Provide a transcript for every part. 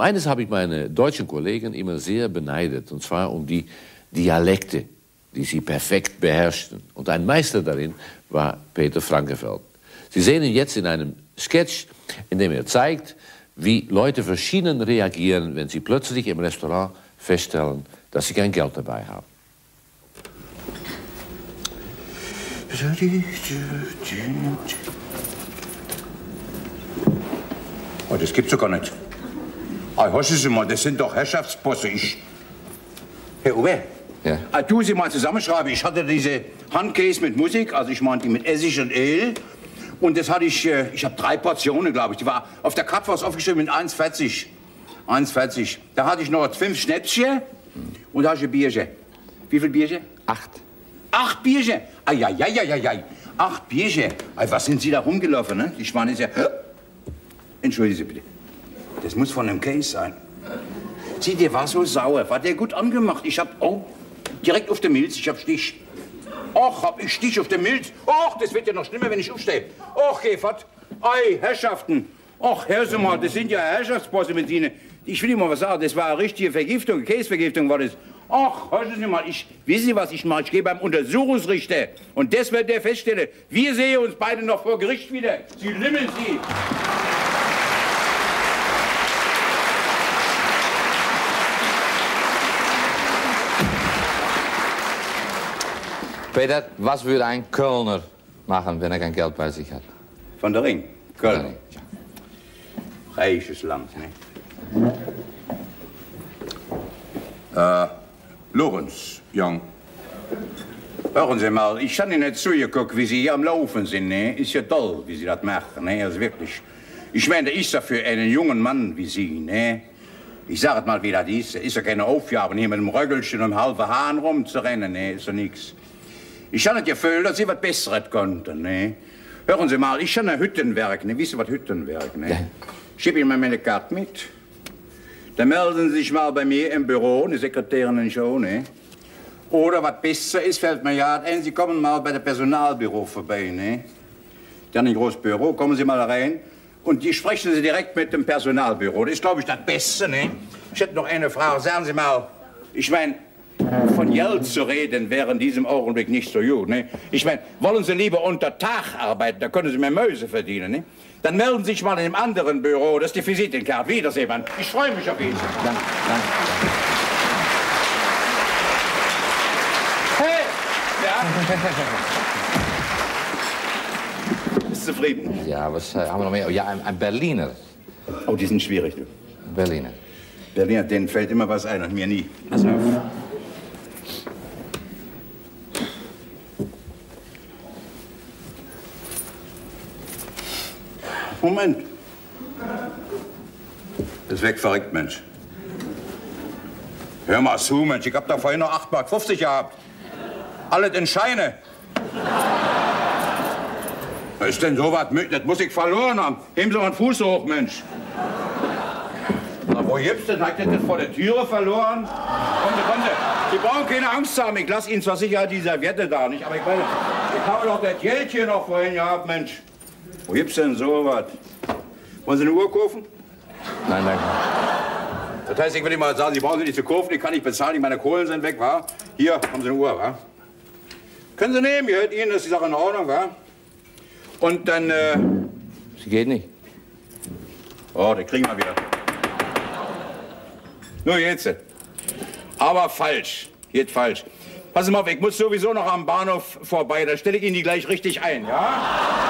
Um eines habe ich meine deutschen Kollegen immer sehr beneidet, und zwar um die Dialekte, die sie perfekt beherrschten. Und ein Meister darin war Peter Frankefeld. Sie sehen ihn jetzt in einem Sketch, in dem er zeigt, wie Leute verschieden reagieren, wenn sie plötzlich im Restaurant feststellen, dass sie kein Geld dabei haben. Oh, das gibt's doch gar nicht. Ah, hören Sie mal, das sind doch Herrschaftsbosse. Ich. Herr Uwe? Ja. Ah, du sie mal zusammenschreiben. Ich hatte diese Handcase mit Musik, also ich meine die mit Essig und Öl. Und das hatte ich, äh, ich habe drei Portionen, glaube ich. Die war auf der Karte war es aufgeschrieben mit 1,40. 1,40. Da hatte ich noch fünf Schnäpschen und da hatte ich ein Bierchen. Wie viel Bierchen? Acht. Acht Bierchen? Eieieiei. Acht Bierchen. Was sind Sie da rumgelaufen, ne? Die Schweine ist ja... Entschuldigen Sie bitte. Das muss von einem Case sein. Sie, der war so sauer. War der gut angemacht? Ich hab... Oh, direkt auf der Milz. Ich hab Stich. Och, hab ich Stich auf der Milz. Och, das wird ja noch schlimmer, wenn ich aufstehe. Och, Gefert. Ei, Herrschaften. Och, Herr Sie mal, das sind ja Ihnen. Ich will Ihnen mal was sagen. Das war eine richtige Vergiftung. Käsevergiftung war das. Ach, hören Sie mal, ich, wissen Sie, was ich mache? Ich gehe beim Untersuchungsrichter. Und das wird der feststellen. Wir sehen uns beide noch vor Gericht wieder. Sie limmeln Sie. Peter, was würde ein Kölner machen, wenn er kein Geld bei sich hat? Von der Ring. Von der Köln. Ring, ja. Reiches Land, ne? Äh, Lorenz, Jung. Hören Sie mal, ich habe Ihnen nicht zugeguckt, wie Sie hier am Laufen sind, ne? Ist ja toll, wie Sie das machen, ne? Also wirklich. Ich meine, ist ja für einen jungen Mann wie Sie, ne? Ich sage mal, wie das ist. Ist ja keine Aufgabe, hier mit einem Röggelchen und einem halben Hahn rumzurennen, ne? Ist ja nix. Ich habe das Gefühl, dass Sie was Besseres konnten, ne? Hören Sie mal, ich habe ein Hüttenwerk, ne? Wissen Sie, was Hüttenwerk, ne? Ich gebe Ihnen mal meine Karte mit. Dann melden Sie sich mal bei mir im Büro, eine Sekretärin schon, ne? Oder was besser ist, fällt mir ja ein, Sie kommen mal bei der Personalbüro vorbei, ne? Haben ein großes Büro, kommen Sie mal rein und die sprechen Sie direkt mit dem Personalbüro. Das ist, glaube ich, das Beste, ne? Ich hätte noch eine Frage. Sagen Sie mal, ich meine, von Geld zu reden wäre in diesem Augenblick nicht so gut, ne? Ich meine, wollen Sie lieber unter Tag arbeiten, da können Sie mehr Mäuse verdienen, ne? Dann melden Sie sich mal in einem anderen Büro, das ist die Visitenkarte. Wiedersehen, Mann. Ich freue mich auf Ihnen. Danke, danke. Hey! Ja? Bist du zufrieden? Ja, was äh, haben wir noch mehr? Oh, ja, ein, ein Berliner. Oh, die sind schwierig, du. Berliner. Berliner, denen fällt immer was ein und mir nie. Pass auf. Moment. Das ist weg verreckt, Mensch. Hör mal zu, Mensch. Ich hab da vorhin noch 8,50 Mark gehabt. Alles in Scheine. Was ist denn so was? möglich? Das muss ich verloren haben. Heben Sie mal den Fuß hoch, Mensch. Na, wo gibt's denn? Hat das vor der Türe verloren? Kommen Sie. Sie brauchen keine Angst haben. Ich lasse Ihnen zwar sicher die Serviette da nicht, aber ich meine, ich habe doch das Geld hier noch vorhin gehabt, Mensch. Wo gibt's denn so was? Wollen Sie eine Uhr kaufen? Nein, danke. Das heißt, ich Ihnen mal sagen, Sie brauchen sie nicht zu kaufen, die kann ich bezahlen, meine Kohlen sind weg, wa? Hier, haben Sie eine Uhr, wa? Können Sie nehmen, gehört Ihnen, ist die Sache in Ordnung, wa? Und dann, äh, Sie geht nicht. oh, den kriegen wir wieder. Nur jetzt. Aber falsch. Geht falsch. Passen Sie mal auf, ich muss sowieso noch am Bahnhof vorbei, da stelle ich Ihnen die gleich richtig ein, ja?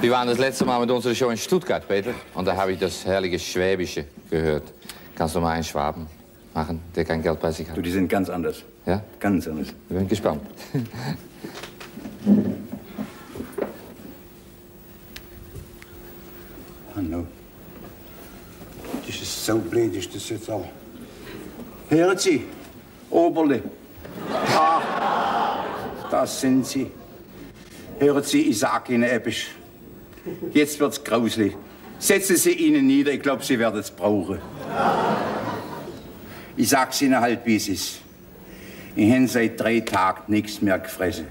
Wir waren das letzte Mal mit unserer Show in Stuttgart, Peter. Und da habe ich das herrliche Schwäbische gehört. Kannst du mal einen Schwaben machen, der kein Geld bei sich hat? Du, die sind ganz anders. Ja? Ganz anders. Ich bin gespannt. Hallo. Das ist so blöd, ist das jetzt auch. Hören Sie, Oberle. Ah, das sind Sie. Hören Sie, ich sag Ihnen etwas. Jetzt wird's grauslich. Setzen Sie Ihnen nieder, ich glaube, Sie werden es brauchen. Ich sag's Ihnen halt, wie es ist. Ich habe seit drei Tagen nichts mehr gefressen.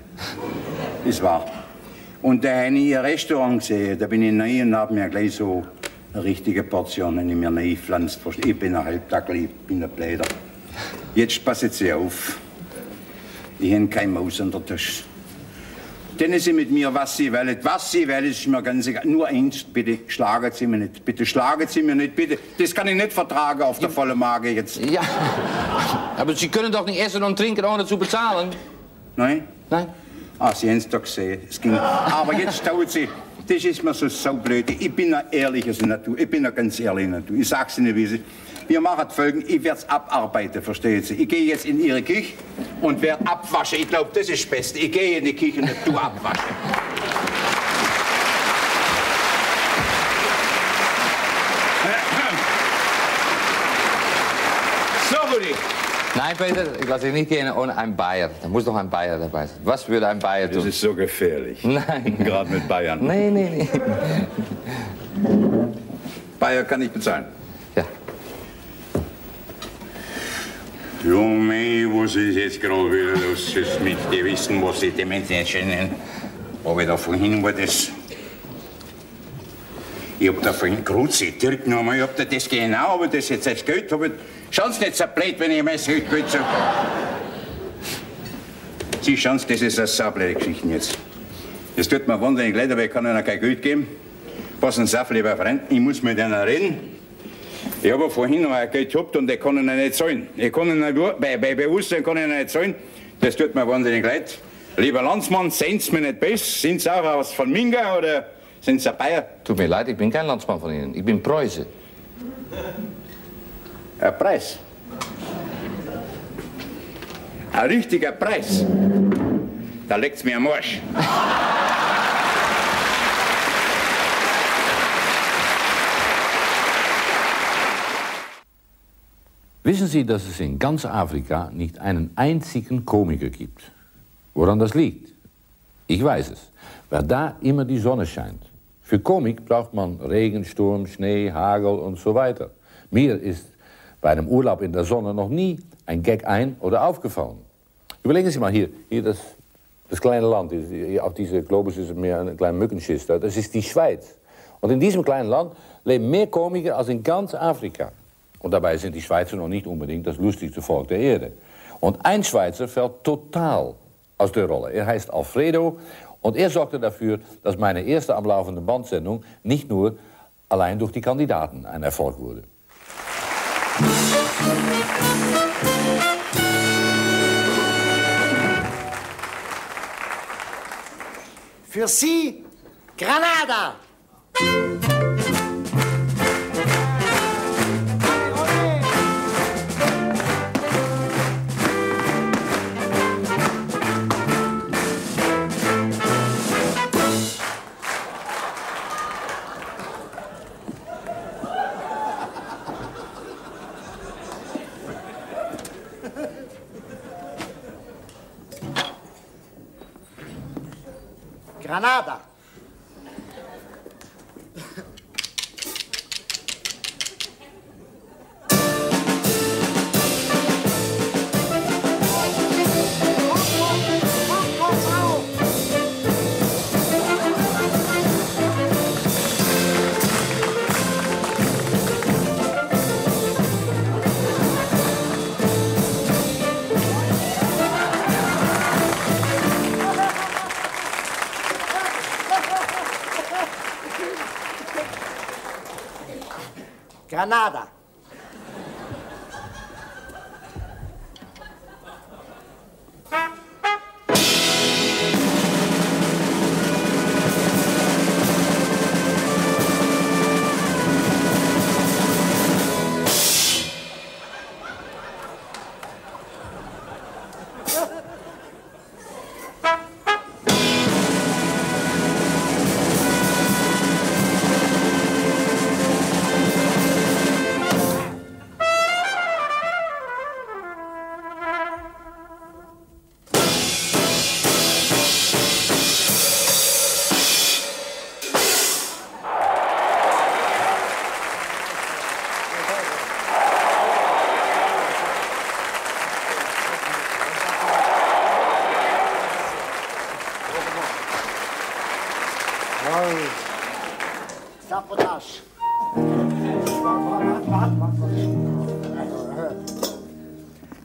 Ist wahr. Und da habe ich ein Restaurant gesehen, da bin ich neu und habe mir gleich so eine richtige Portion in mir reingepflanzt. Ich bin ein Halbtagli, ich bin ein Bläder. Jetzt passen Sie auf. Ich habe kein Maus an der Tasche. Denn Sie mit mir, was Sie wollen. Was Sie wollen, ist mir ganz egal. Nur eins, bitte schlagen Sie mir nicht. Bitte schlagen Sie mir nicht, bitte. Das kann ich nicht vertragen auf der vollen Magen jetzt. Ja, aber Sie können doch nicht essen und trinken, ohne zu bezahlen. Nein? Nein? Ah, Sie haben es doch gesehen. Es ging. Aber jetzt schauen Sie. Das ist mir so saublöd. Ich bin eine ehrliche Natur. Ich bin eine ganz ehrliche Natur. Ich sag's Ihnen, wie es ist. Wir machen folgendes, ich werde es abarbeiten, verstehen Sie? Ich gehe jetzt in Ihre Küche und werde abwaschen. Ich glaube, das ist das Beste. Ich gehe in die Küche und du abwaschen. So, Rudi. Nein, Peter, ich lasse dich nicht gehen ohne einen Bayer. Da muss doch ein Bayer dabei sein. Was würde ein Bayer Das tun? ist so gefährlich. Nein. Gerade mit Bayern. Nee, nee, nee. Bayern kann ich bezahlen. Junge, was ist jetzt gerade wieder los ist mit dir wissen, was ich dem Menschen Aber da vorhin war das. Ich hab da vorhin Grüße Dirk nochmal, ich hab da das genau, aber das jetzt als Geld hab ich. Schauen Sie nicht so blöd, wenn ich mein Geld Geld sag. Sie schauen Sie, das ist eine saublöde Geschichte jetzt. Das tut mir wahnsinnig leid, aber ich kann Ihnen kein Geld geben. Passen Sie auf, lieber Freund, ich muss mit Ihnen reden. Ich habe vorhin noch ein Geld gehabt und ich kann ihn nicht zahlen. Ich kann ihn nicht, bei, bei Bewusstsein kann ich ihn nicht zahlen. Das tut mir wahnsinnig leid. Lieber Landsmann, sehen Sie mich nicht besser? Sind Sie auch aus von Minga oder sind Sie ein Bayer? Tut mir leid, ich bin kein Landsmann von Ihnen. Ich bin Preuße. Ein Preis. Ein richtiger Preis. Da legt's mir am Arsch. Wissen Sie, dass es in ganz Afrika nicht einen einzigen Komiker gibt? Woran das liegt? Ich weiß es, weil da immer die Sonne scheint. Für Komik braucht man Regen, Sturm, Schnee, Hagel und so weiter. Mir ist bei einem Urlaub in der Sonne noch nie ein Gag ein- oder aufgefallen. Überlegen Sie mal hier, hier das, das kleine Land, auf diese Globus ist mehr ein kleiner Mückenschiss, da, das ist die Schweiz. Und in diesem kleinen Land leben mehr Komiker als in ganz Afrika. Und dabei sind die Schweizer noch nicht unbedingt das lustigste Volk der Erde. Und ein Schweizer fällt total aus der Rolle. Er heißt Alfredo und er sorgte dafür, dass meine erste am laufenden Bandsendung nicht nur allein durch die Kandidaten ein Erfolg wurde. Für Sie, Granada! Granada! Granada!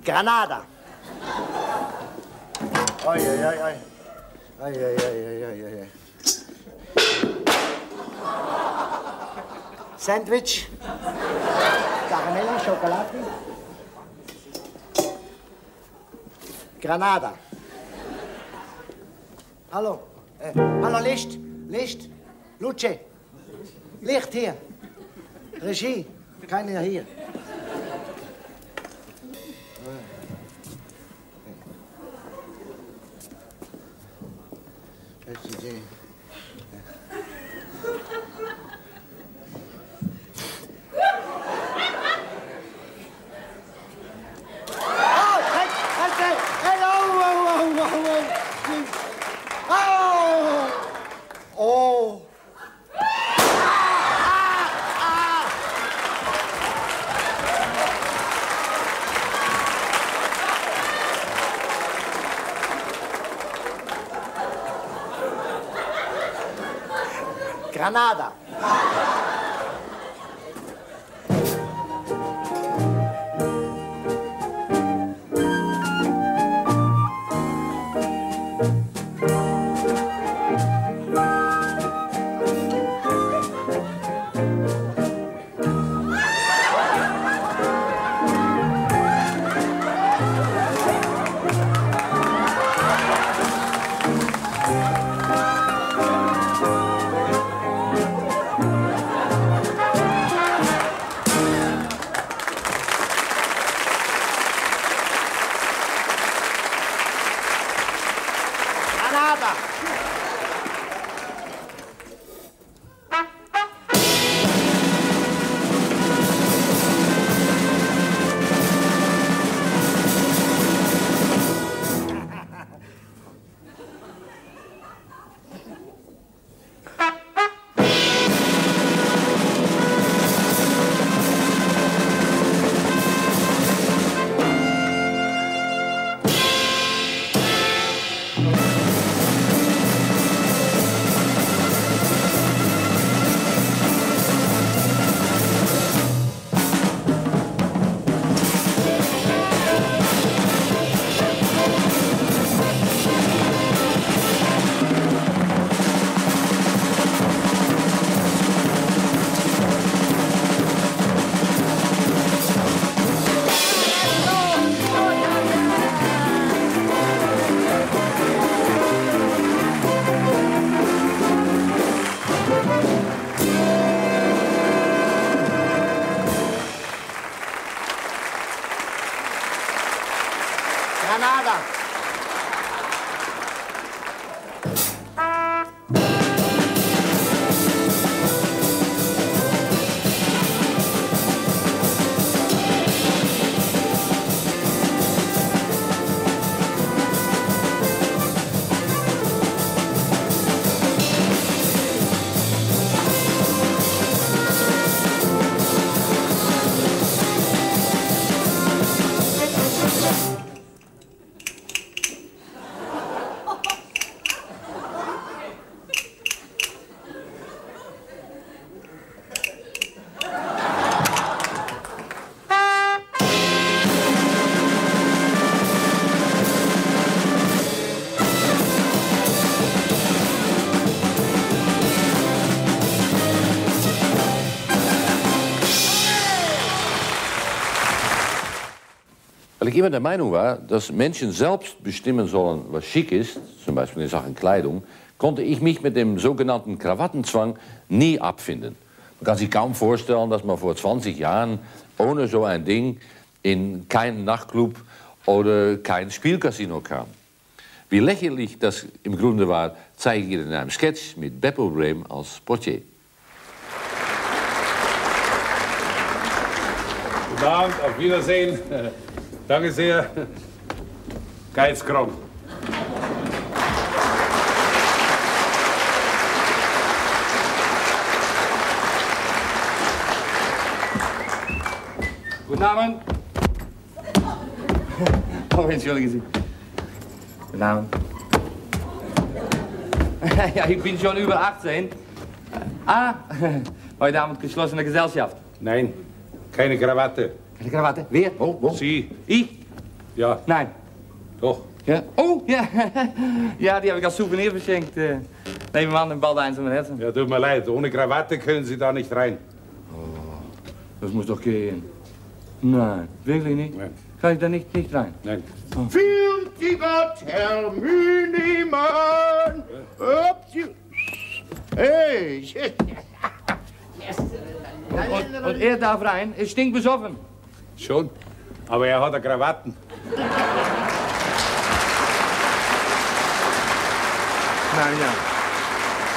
Granada. Oi, oi, oi, oi. Oi, oi, oi, oi, oi, oi. Sandwich. Caramella, Schokolade. Granada. Hallo. Äh, hallo, Licht. Licht. Luce. Licht hier. Regie. Keiner hier. Beste Idee. Oh, Granada. Ich immer der Meinung war, dass Menschen selbst bestimmen sollen, was schick ist, zum Beispiel in Sachen Kleidung, konnte ich mich mit dem sogenannten Krawattenzwang nie abfinden. Man kann sich kaum vorstellen, dass man vor 20 Jahren ohne so ein Ding in keinen Nachtclub oder kein Spielcasino kam. Wie lächerlich das im Grunde war, zeige ich Ihnen in einem Sketch mit Beppo Brehm als Portier. Guten Abend, auf Wiedersehen. Danke sehr. Geizkrom. Guten Abend. Oh, entschuldigen Sie. Guten Abend. ja, ich bin schon über 18. Ah, Heute Abend geschlossene Gesellschaft. Nein, keine Krawatte. Eine Krawatte? Wer? Wo? Wo? Sie. Ich? Ja, Nein. doch. Ja. Oh, ja. ja, die habe ich als Souvenir verschenkt. Äh, neem an in Bald in Herzen. Ja, tut mir leid. Ohne Krawatte können Sie da nicht rein. Das muss doch gehen. Nein, wirklich nicht? Nein. Kann ich da nicht, nicht rein? Nein. Filthiger Terminimann! Ups, you- Hey! Und, und er darf rein, er stinkt besoffen. Schon. Aber er hat eine Krawatten. Nou ja.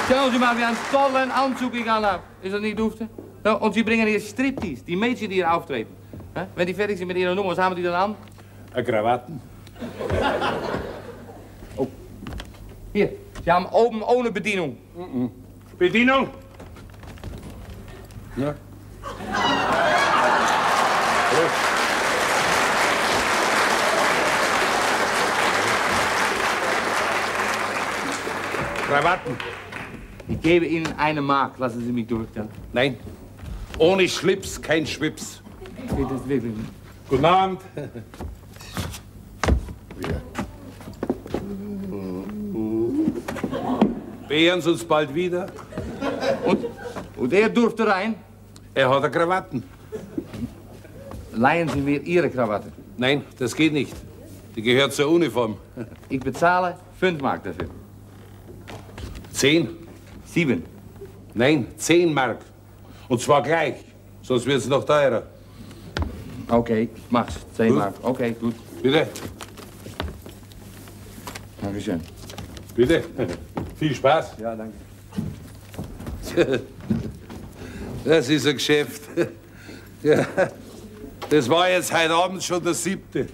Schauen Sie mal, wie einen tollen Anzug ich an habe. Ist das nicht dufte? Ja, und Sie bringen hier Striptease, die Mädchen, die hier auftreten. Ja? Wenn die fertig sind mit ihrer Nummer, was haben die dann an? Eine Krawatten. Hier, Sie haben oben ohne Bedienung. Bedienung. Ja. Krawatten. Ich gebe Ihnen eine Mark, lassen Sie mich durch. Ja? Nein. Ohne Schlips kein Schwips. Geht das wirklich nicht? Guten Abend. Beehren Sie uns bald wieder. Und, und er durfte rein. Er hat eine Krawatten. Leihen Sie mir Ihre Krawatte. Nein, das geht nicht. Die gehört zur Uniform. Ich bezahle 5 Mark dafür. Zehn? Sieben. Nein, zehn Mark. Und zwar gleich. Sonst wird es noch teurer. Okay, mach's. 10 Gut. Mark. Okay, gut. Bitte? Dankeschön. Bitte? Viel Spaß. Ja, danke. Das ist ein Geschäft. Ja. Das war jetzt heute Abend schon der siebte.